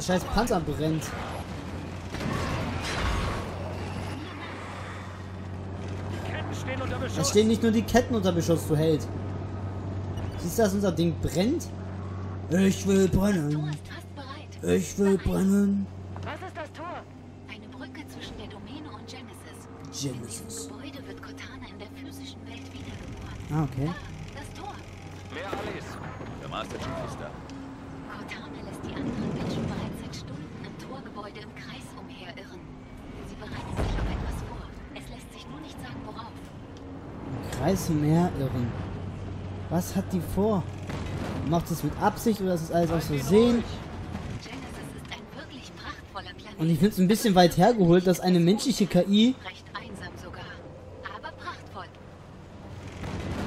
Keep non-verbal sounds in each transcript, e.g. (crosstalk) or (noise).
Der scheiß Panzer brennt. Ketten stehen unter Beschuss. Es stehen nicht nur die Ketten unter Beschuss, du Held. Siehst du, dass unser Ding brennt? Ich will brennen. Ich will brennen. Was ist das Tor? Eine Brücke zwischen der Domäne und Genesis. In Genesis. diesem Gebäude wird Cortana in der physischen Welt wiedergeboren. Ah, okay. Da, das Tor. Mehr Alice. Der Master Chief ist da. Cortana lässt die anderen Menschen im Torgebäude im Kreis umherirren. Sie bereiten sich auf etwas vor. Es lässt sich nur nicht sagen, worauf. Kreis im Meer irren. Was hat die vor? Macht es mit Absicht oder ist es alles aus Versehen? Und ich finde es ein bisschen weit hergeholt, dass eine menschliche KI,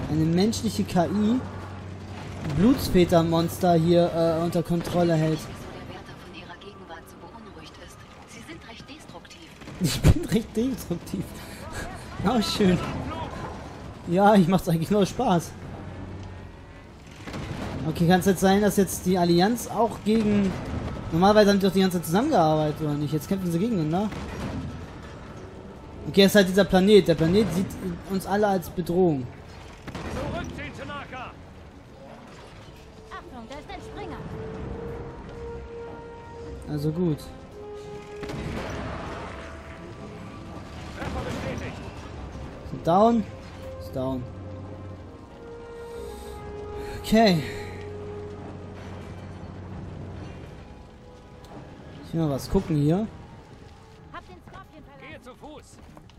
eine menschliche KI, Blutsvätermonster hier äh, unter Kontrolle hält. Ich bin recht destruktiv. (laughs) Auch schön. Ja, ich mach's eigentlich nur Spaß. Okay, kann es jetzt sein, dass jetzt die Allianz auch gegen... Normalerweise haben die doch die ganze Zeit zusammengearbeitet, oder nicht? Jetzt kämpfen sie gegeneinander. Okay, es ist halt dieser Planet. Der Planet sieht uns alle als Bedrohung. Zurückziehen, Tanaka. Achtung, da ist ein Springer. Also gut. Down. Ist down. Okay. Ich will mal was gucken hier.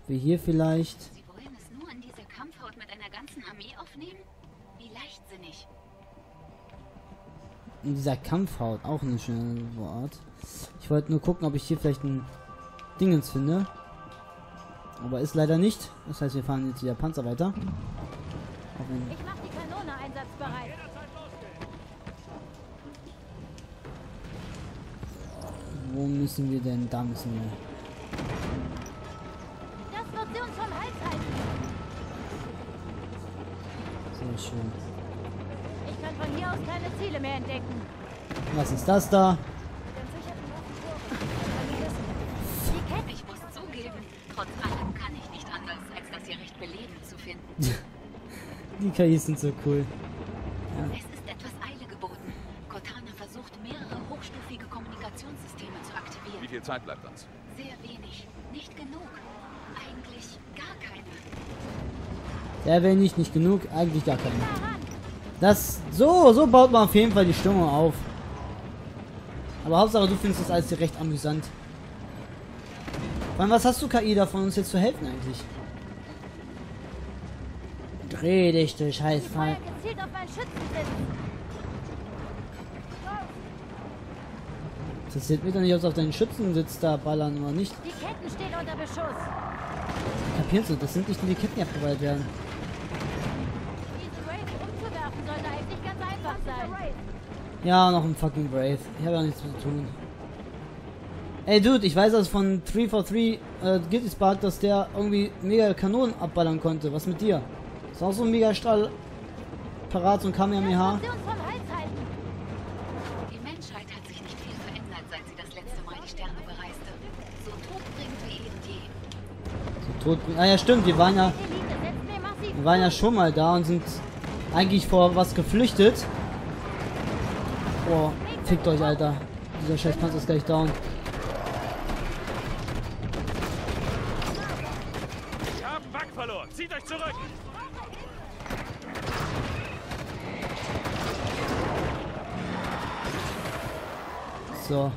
Wir hier vielleicht. Sie wollen es nur an dieser Kampfhaut mit einer ganzen Armee aufnehmen? Wie leichtsinnig. In dieser Kampfhaut. Auch ein schönes Wort. Ich wollte nur gucken, ob ich hier vielleicht ein Dingens finde. Aber ist leider nicht. Das heißt, wir fahren jetzt wieder Panzer weiter. Auch wenn Ich mach die Kanone einsatzbereit. Wo müssen wir denn? Da müssen wir. Das wird sie uns vom Hals halten. Sehr schön. Ich kann von hier aus keine Ziele mehr entdecken. Was ist das da? Dann sichert recht belebend zu finden. (laughs) Die KIs sind so cool. Es ist etwas Eile geboten. Cortana versucht, mehrere hochstufige Kommunikationssysteme zu Wie aktivieren. viel Zeit bleibt uns? Sehr wenig. Nicht genug. Eigentlich gar keine. Sehr wenig, nicht genug, eigentlich gar keine. Das, so, so baut man auf jeden Fall die Stimmung auf. Aber Hauptsache, du findest das alles hier recht amüsant. Wann, was hast du KI davon, uns jetzt zu helfen eigentlich? Dreh dich, du Scheißfall. Schützensitz. Interessiert mich doch nicht, ob sie auf deinen Schützensitz da ballern oder nicht. Die Ketten stehen unter Beschuss. Kapierst du? Das sind nicht nur die Ketten, die abgeballt werden. Diesen Raid umzuwerfen sollte eigentlich ganz einfach sein. Ja, noch ein fucking Brave. Ich habe ja nichts zu tun. Ey, Dude, ich weiß das von 343 äh, Guilty Spark, dass der irgendwie mega Kanonen abballern konnte. Was mit dir? Ist auch so ein mega Strahl parat, so ein Kamehameha. Die Menschheit hat sich nicht viel verändert, seit sie das letzte Mal die Sterne bereiste. So todbringend wie und je. Tot. Ah ja, stimmt, wir waren ja, wir waren ja schon mal da und sind eigentlich vor was geflüchtet. Boah, fickt euch, Alter. Dieser scheiß Panzer ist gleich down. So.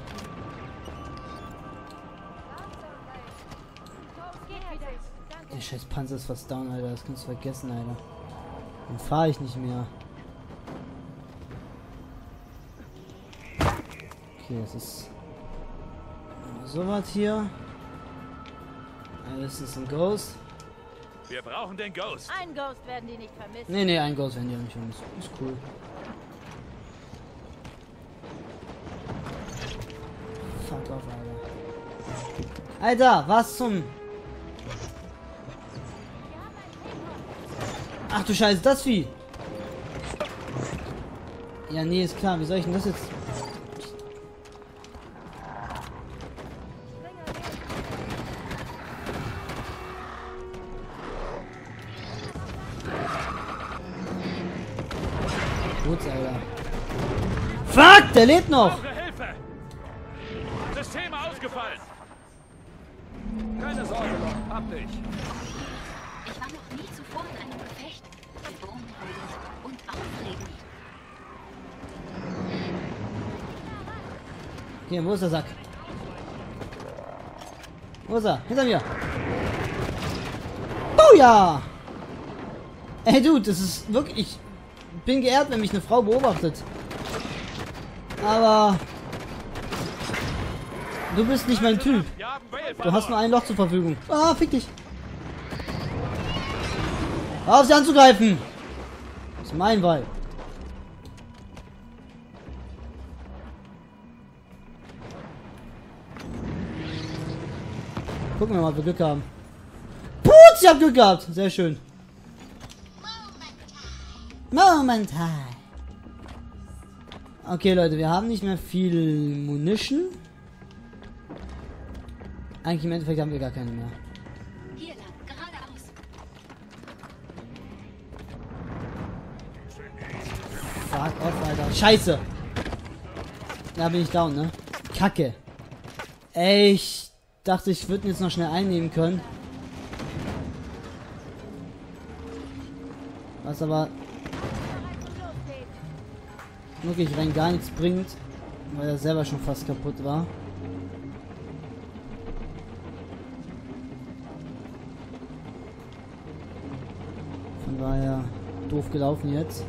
Der scheiß Panzer ist fast down, Alter. Das kannst du vergessen, Alter. Dann fahre ich nicht mehr. Okay, das ist so was hier. Das ist ein Ghost. Wir brauchen den Ghost. Ein Ghost werden die nicht vermissen. Nee, nee, ein Ghost werden die auch nicht vermisst. Ist cool. Scheißdreck drauf, Alter. Alter, was zum... Ach du Scheiße, das Vieh. Ja, nee, ist klar. Wie soll ich denn das jetzt... Gut, Alter. Fuck, der lebt noch! Dich. Ich war noch nie zuvor in einem Gefecht. Beunruhigend und aufregend. Hier, wo ist der Sack? Wo ist er? Hinter mir! Booyah! Ey, Dude, das ist wirklich... Ich bin geehrt, wenn mich eine Frau beobachtet. Aber... Du bist nicht mein Typ. Du hast nur ein Loch zur Verfügung. Ah, fick dich. Auf sie anzugreifen. Das ist mein Ball. Gucken wir mal, ob wir Glück haben. Putz, ich hab Glück gehabt. Sehr schön. Momentan. Okay, Leute, wir haben nicht mehr viel Munition. Eigentlich im Endeffekt haben wir gar keine mehr. Hier lang, geradeaus. Fuck off, Alter. Scheiße. Da bin ich down, ne? Kacke. Ey, ich dachte, ich würde ihn jetzt noch schnell einnehmen können. Was aber wirklich rein gar nichts bringt, weil er selber schon fast kaputt war. Von daher doof gelaufen jetzt.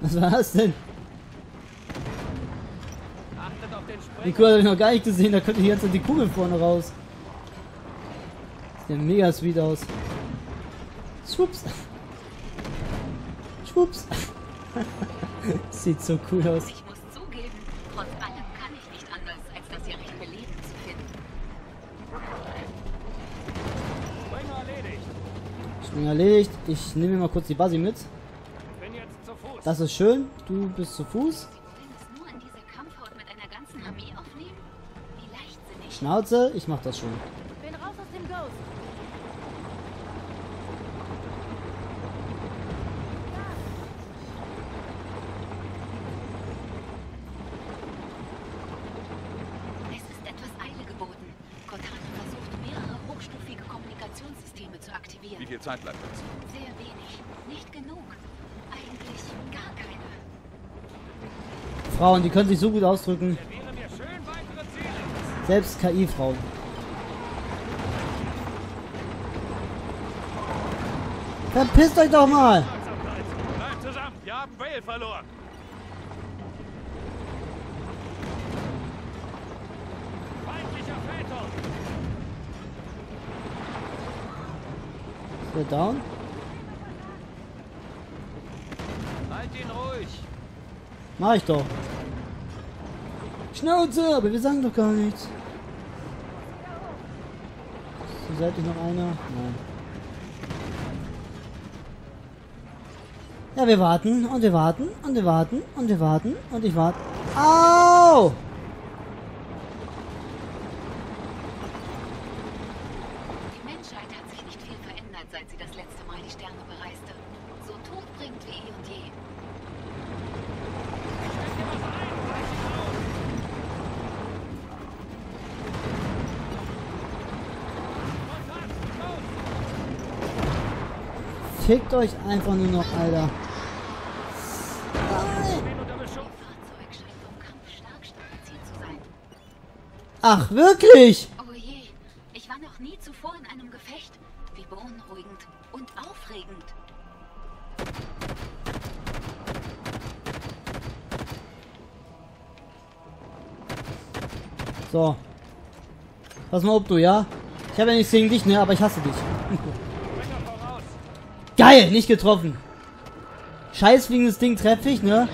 Was war das denn? Die. Kugel habe ich noch gar nicht gesehen, da könnte die ganze Zeit die Kugel vorne raus. Sieht ja mega sweet aus. Schwupps. Schwupps. (laughs) Sieht so cool aus. Ich bin erledigt. Ich nehme mir mal kurz die Basi mit. Das ist schön. Du bist zu Fuß. Schnauze, ich mach das schon. Bin raus aus dem Ghost. Es ist etwas Eile geboten. Cortana versucht, mehrere hochstufige Kommunikationssysteme zu aktivieren. Wie viel Zeit bleibt uns? Sehr wenig. Nicht genug. Eigentlich gar keine. Frauen, die können sich so gut ausdrücken. Selbst KI-Frauen. Verpisst euch doch mal! Bleibt zusammen. Wir haben Whale verloren. Der down? Halt ihn ruhig. Mach ich doch. Schnauze, aber wir sagen doch gar nichts. Ist hier seitlich noch einer? Nein. Ja, wir warten und wir warten und wir warten und wir warten und ich warte. Au! Die Menschheit hat sich nicht viel verändert, seit sie das letzte Mal die Sterne bereiste. So todbringend wie eh und je. Fickt euch einfach nur noch, Alter. Bin unter So. Pass mal ob du, ja? Ich habe ja nichts gegen dich, ne? Aber ich hasse dich. (laughs) Geil, nicht getroffen. Scheiß fliegendes Ding treffe ich, ne?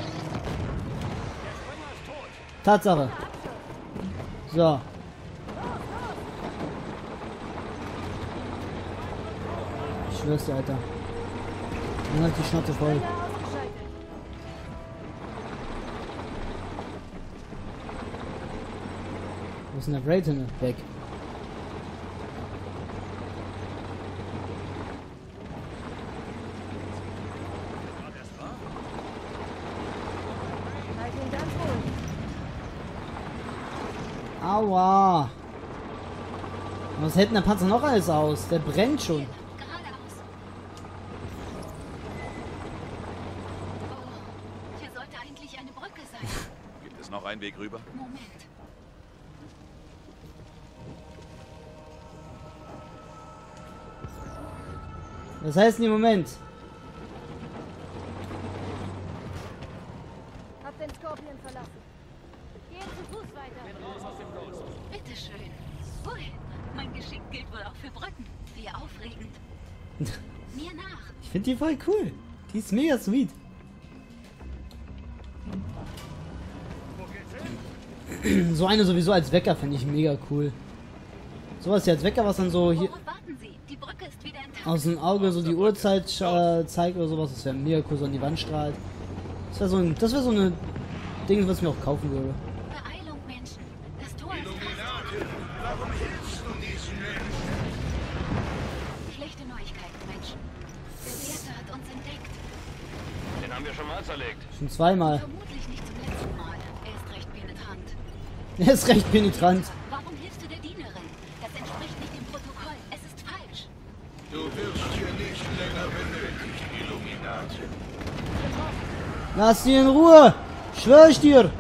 Tatsache. So. Ich schwör's dir, Alter. Dann halt die Schnauze voll. ist denn der Raid? Weg. Aua. Was hält der Panzer noch alles aus? Der brennt schon. Hier sollte eigentlich eine Brücke sein. Gibt es noch einen Weg rüber? Moment. Was heißt denn im Moment? Hab den Skorpion verlassen. Gehen zu Fuß weiter. Bitteschön. Wohin? Mein Geschick gilt wohl auch für Brücken. Wie aufregend. (laughs) Mir nach. Ich finde die voll cool. Die ist mega sweet. (clears throat) So eine sowieso als Wecker finde ich mega cool. Sowas hier als Wecker, was dann so hier Worauf warten Sie? Die Brücke ist wieder intakt. Aus dem Auge so die Uhrzeit äh, zeigt oder sowas. Das wäre mega cool, so an die Wand strahlt. Das wäre so ein, das wäre so eine Ding, was ich mir auch kaufen würde. Beeilung, Menschen. Das Tor ist fast. Warum hilfst du diesen Menschen? Schlechte Neuigkeiten, Menschen. Der Wärter hat uns entdeckt. Den haben wir schon mal zerlegt. Schon zweimal. Vermutlich nicht zum letzten Mal. Er ist recht penetrant. Er ist recht penetrant. Warum hilfst du der Dienerin? Das entspricht nicht dem Protokoll. Es ist falsch. Du wirst hier nicht länger benötigt, Illuminati. Lass sie in Ruhe! Schwör ich dir!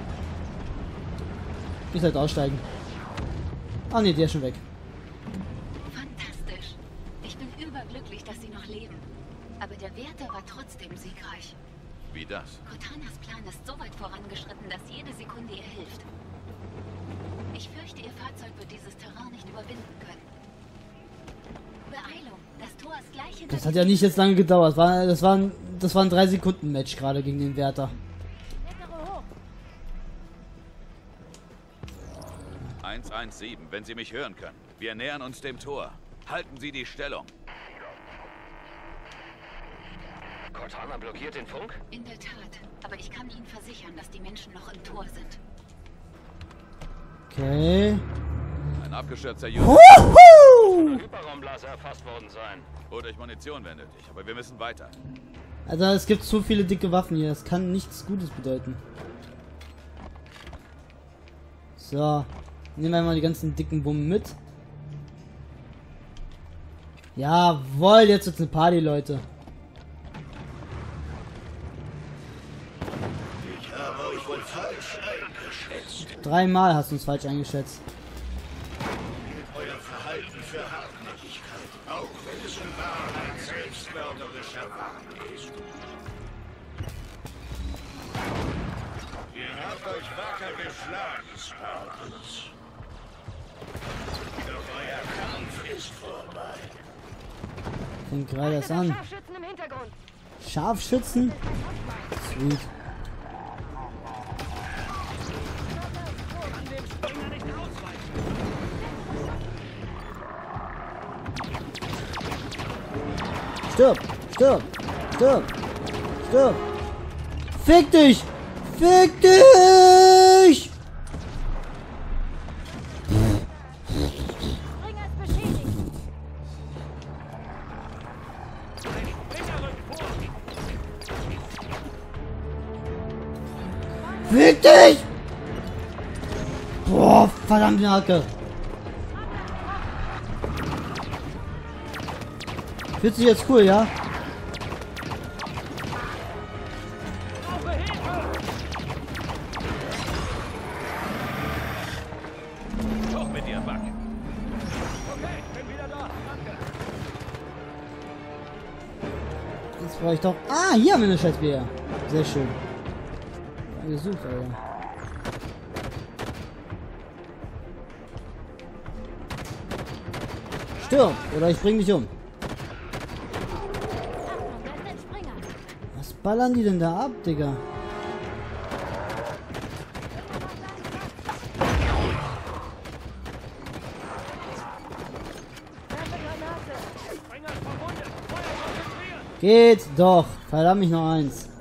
Ich sollte aussteigen. Ah ne, der ist schon weg. Fantastisch. Ich bin überglücklich, dass sie noch leben. Aber der Wärter war trotzdem siegreich. Wie das? Cortanas Plan ist so weit vorangeschritten, dass jede Sekunde ihr hilft. Ich fürchte, ihr Fahrzeug wird dieses Terrain nicht überwinden können. Beeilung, das Tor ist gleich hinter Das hat ja nicht jetzt lange gedauert. Das, war ein, das war ein 3-Sekunden-Match gerade gegen den Wärter. Hoch. 117, wenn Sie mich hören können. Wir nähern uns dem Tor. Halten Sie die Stellung. Cortana blockiert den Funk? In der Tat. Aber ich kann Ihnen versichern, dass die Menschen noch im Tor sind. Okay. Ein abgestürzter Junge. Wuhu! Hyperraumblase erfasst worden sein. Oder ich Munition wäre nötig, aber wir müssen weiter. Also es gibt zu viele dicke Waffen hier. Das kann nichts Gutes bedeuten. So. Nehmen wir mal die ganzen dicken Bummen mit. Jawohl, jetzt wird's eine Party, Leute. Ich habe euch wohl falsch eingeschätzt. Dreimal hast du uns falsch eingeschätzt. Selbstmörderischer Wahn ist. Ihr habt euch wacker geschlagen, Spartans. Doch euer Kampf ist vorbei. Fängt gerade erst an. Scharfschützen im Hintergrund. Scharfschützen? Sweet. Stirb! Stirb! Stirb! Stirb! Fick dich! Fick dich! Fick dich! Boah, verdammte Hacke. Fühlt sich jetzt cool, ja? Jetzt brauche ich doch. Ah, hier haben wir eine Scheißbier. Sehr schön. Ja, gesucht, Alter. Stirb, oder ich bring dich um. Ballern die denn da ab, Digga? Geht doch. Verdammt mich noch eins.